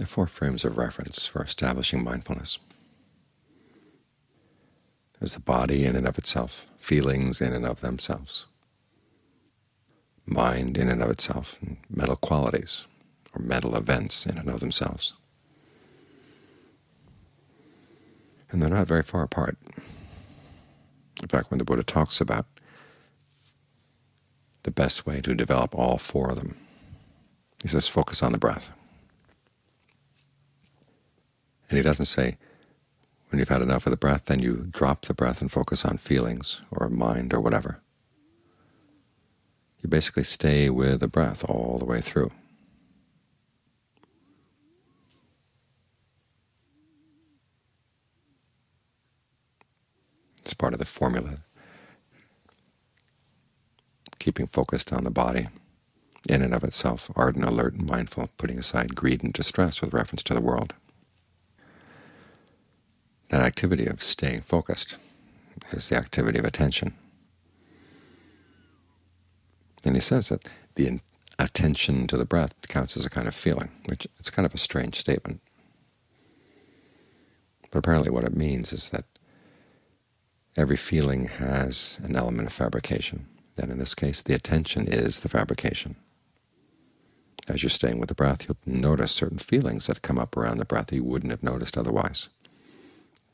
There are four frames of reference for establishing mindfulness. There's the body in and of itself, feelings in and of themselves, mind in and of itself, and mental qualities or mental events in and of themselves. And they're not very far apart. In fact, when the Buddha talks about the best way to develop all four of them, he says focus on the breath. And he doesn't say, when you've had enough of the breath, then you drop the breath and focus on feelings or mind or whatever. You basically stay with the breath all the way through. It's part of the formula, keeping focused on the body in and of itself, ardent, alert, and mindful, putting aside greed and distress with reference to the world that activity of staying focused is the activity of attention. And he says that the attention to the breath counts as a kind of feeling, which it's kind of a strange statement. But apparently what it means is that every feeling has an element of fabrication, and in this case the attention is the fabrication. As you're staying with the breath, you'll notice certain feelings that come up around the breath that you wouldn't have noticed otherwise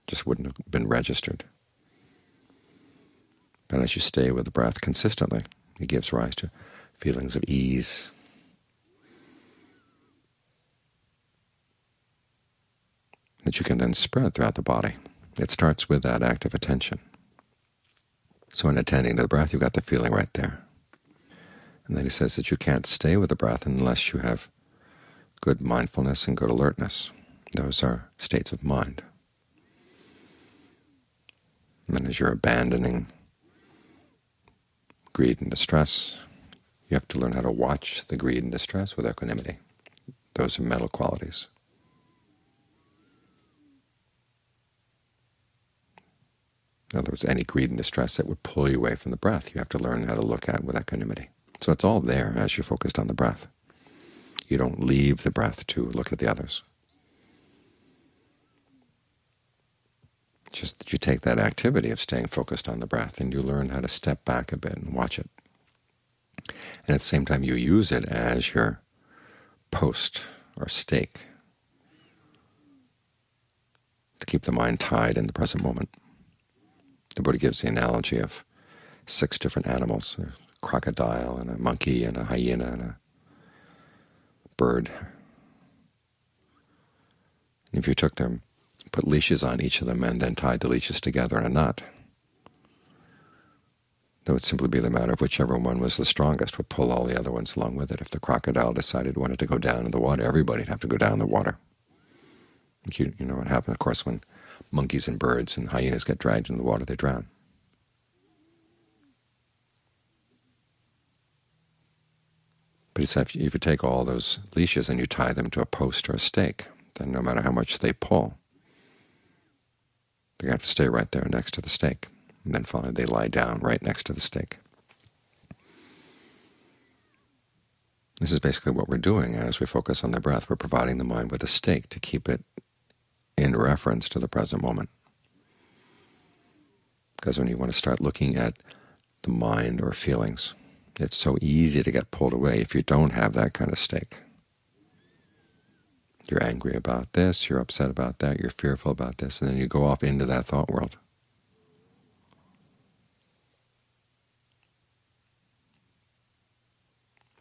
just wouldn't have been registered. But as you stay with the breath consistently, it gives rise to feelings of ease, that you can then spread throughout the body. It starts with that active attention. So in attending to the breath, you've got the feeling right there. And then he says that you can't stay with the breath unless you have good mindfulness and good alertness. Those are states of mind. And then as you're abandoning greed and distress, you have to learn how to watch the greed and distress with equanimity. Those are mental qualities. In other words, any greed and distress that would pull you away from the breath, you have to learn how to look at with equanimity. So it's all there as you're focused on the breath. You don't leave the breath to look at the others. Just that you take that activity of staying focused on the breath and you learn how to step back a bit and watch it. And at the same time you use it as your post or stake to keep the mind tied in the present moment. The Buddha gives the analogy of six different animals, a crocodile and a monkey and a hyena and a bird. And if you took them put leashes on each of them and then tied the leashes together in a knot. That would simply be the matter of whichever one was the strongest would pull all the other ones along with it. If the crocodile decided it wanted to go down in the water, everybody would have to go down in the water. You, you know what happens, of course, when monkeys and birds and hyenas get dragged into the water, they drown. But he said if you take all those leashes and you tie them to a post or a stake, then no matter how much they pull, they have to stay right there next to the stake. And then finally they lie down right next to the stake. This is basically what we're doing as we focus on the breath. We're providing the mind with a stake to keep it in reference to the present moment. Because when you want to start looking at the mind or feelings, it's so easy to get pulled away if you don't have that kind of stake. You're angry about this, you're upset about that, you're fearful about this, and then you go off into that thought world.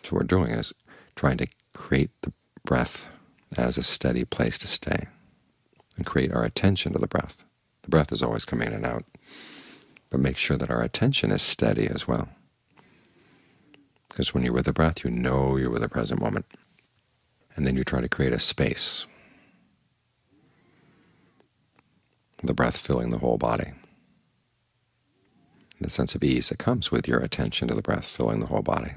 So what we're doing is trying to create the breath as a steady place to stay and create our attention to the breath. The breath is always coming in and out, but make sure that our attention is steady as well. Because when you're with the breath, you know you're with the present moment and then you try to create a space, the breath filling the whole body. the sense of ease that comes with your attention to the breath filling the whole body.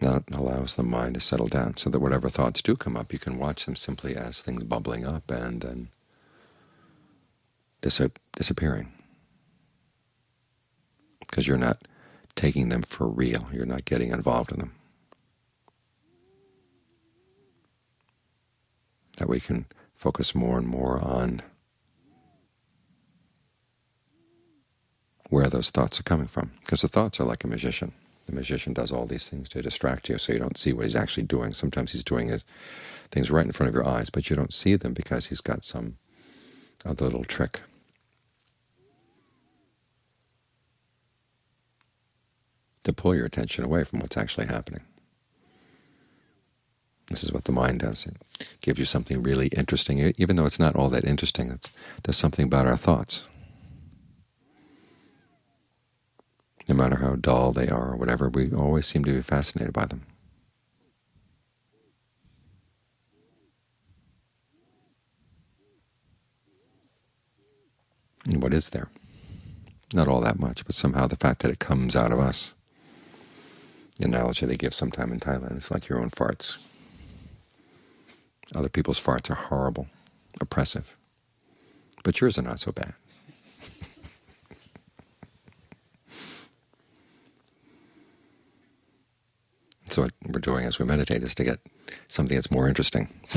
That allows the mind to settle down so that whatever thoughts do come up, you can watch them simply as things bubbling up and then dis disappearing. Because you're not taking them for real. You're not getting involved in them. That we can focus more and more on where those thoughts are coming from, because the thoughts are like a magician. The magician does all these things to distract you so you don't see what he's actually doing. Sometimes he's doing his things right in front of your eyes, but you don't see them because he's got some other little trick to pull your attention away from what's actually happening. This is what the mind does. It gives you something really interesting, even though it's not all that interesting. There's something about our thoughts. No matter how dull they are or whatever, we always seem to be fascinated by them. And what is there? Not all that much, but somehow the fact that it comes out of us analogy they give sometime in Thailand. It's like your own farts. Other people's farts are horrible, oppressive, but yours are not so bad. so what we're doing as we meditate is to get something that's more interesting.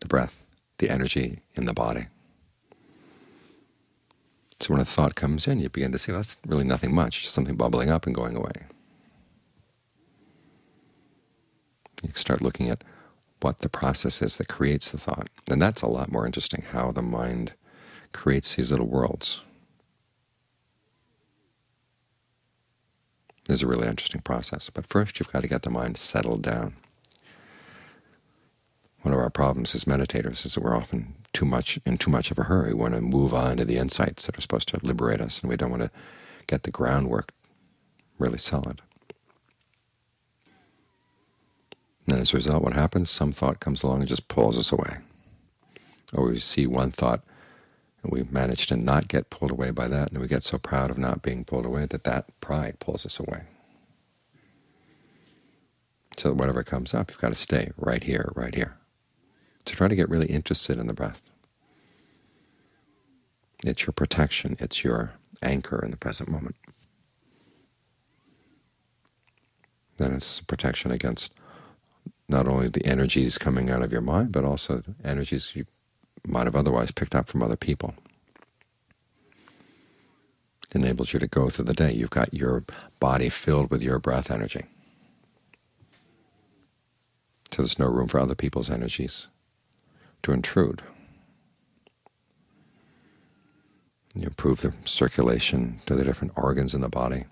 the breath, the energy in the body. So when a thought comes in, you begin to see, well, that's really nothing much, just something bubbling up and going away. You start looking at what the process is that creates the thought. And that's a lot more interesting, how the mind creates these little worlds. This is a really interesting process. But first you've got to get the mind settled down. One of our problems as meditators is that we're often too much in too much of a hurry. We want to move on to the insights that are supposed to liberate us, and we don't want to get the groundwork really solid. And as a result, what happens? Some thought comes along and just pulls us away. Or we see one thought, and we manage to not get pulled away by that, and we get so proud of not being pulled away that that pride pulls us away. So whatever comes up, you've got to stay right here, right here to try to get really interested in the breath. It's your protection. It's your anchor in the present moment. Then it's protection against not only the energies coming out of your mind, but also energies you might have otherwise picked up from other people. It enables you to go through the day. You've got your body filled with your breath energy. So there's no room for other people's energies to intrude. You improve the circulation to the different organs in the body.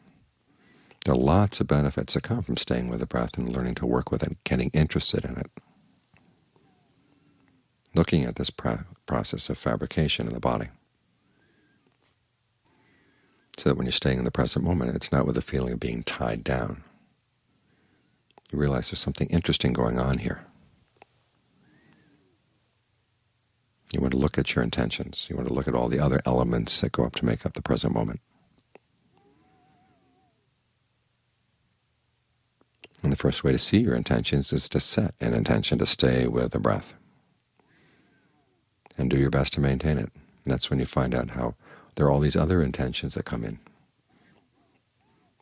There are lots of benefits that come from staying with the breath and learning to work with it, getting interested in it. Looking at this process of fabrication in the body. So that when you're staying in the present moment, it's not with a feeling of being tied down. You realize there's something interesting going on here. You want to look at your intentions. You want to look at all the other elements that go up to make up the present moment. And the first way to see your intentions is to set an intention to stay with the breath and do your best to maintain it. And that's when you find out how there are all these other intentions that come in.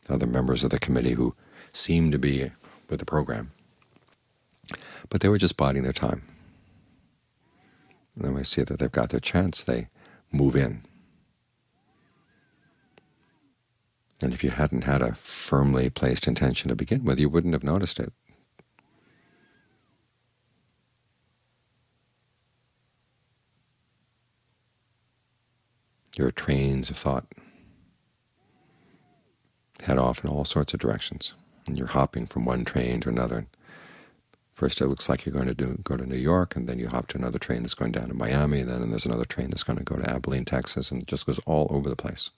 Other members of the committee who seem to be with the program, but they were just biding their time. And then we see that they've got their chance, they move in. And if you hadn't had a firmly placed intention to begin with, you wouldn't have noticed it. Your trains of thought head off in all sorts of directions, and you're hopping from one train to another. First it looks like you're going to do, go to New York, and then you hop to another train that's going down to Miami, and then there's another train that's going to go to Abilene, Texas, and it just goes all over the place.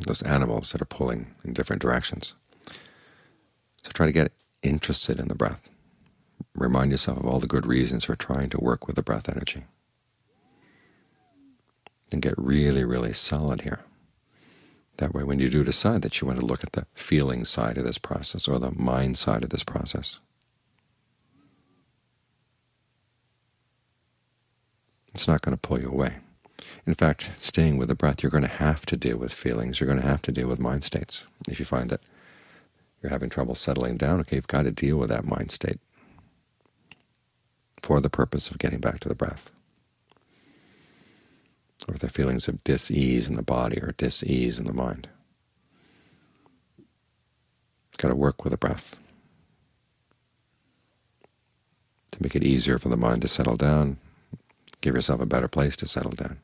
Those animals that are pulling in different directions. So try to get interested in the breath. Remind yourself of all the good reasons for trying to work with the breath energy. And get really, really solid here. That way, when you do decide that you want to look at the feeling side of this process or the mind side of this process, it's not going to pull you away. In fact, staying with the breath, you're going to have to deal with feelings. You're going to have to deal with mind states. If you find that you're having trouble settling down, okay, you've got to deal with that mind state for the purpose of getting back to the breath. Or the feelings of dis-ease in the body or dis-ease in the mind. Got to work with the breath to make it easier for the mind to settle down, give yourself a better place to settle down.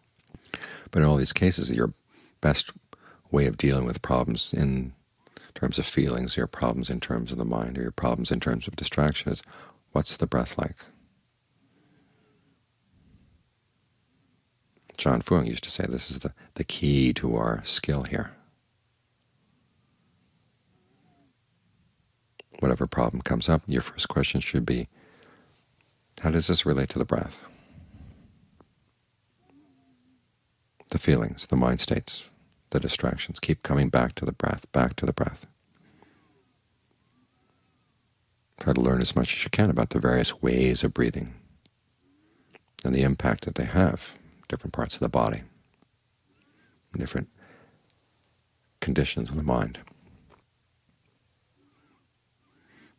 But in all these cases, your best way of dealing with problems in terms of feelings, your problems in terms of the mind, or your problems in terms of distraction is what's the breath like? Ajaan Fuang used to say this is the, the key to our skill here. Whatever problem comes up, your first question should be, how does this relate to the breath? The feelings, the mind states, the distractions. Keep coming back to the breath, back to the breath. Try to learn as much as you can about the various ways of breathing and the impact that they have different parts of the body, different conditions of the mind.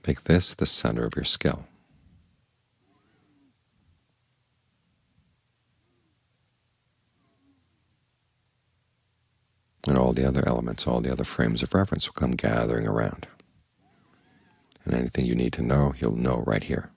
Make this the center of your skill. and all the other elements, all the other frames of reference will come gathering around. And anything you need to know, you'll know right here.